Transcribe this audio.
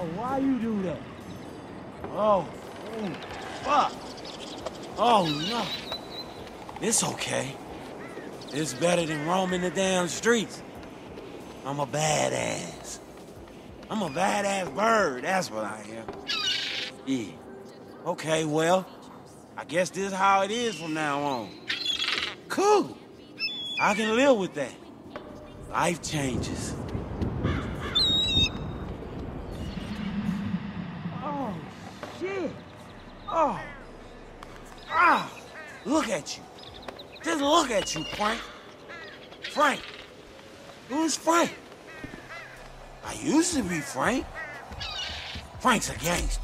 Oh, you do that? Oh, ooh, fuck. Oh, no. It's okay. It's better than roaming the damn streets. I'm a badass. I'm a badass bird, that's what I am. Yeah. Okay, well, I guess this is how it is from now on. Cool. I can live with that. Life changes. Oh, shit. Oh. Ah. Look at you. Just look at you, Frank. Frank. Who's Frank? I used to be Frank. Frank's a gangster.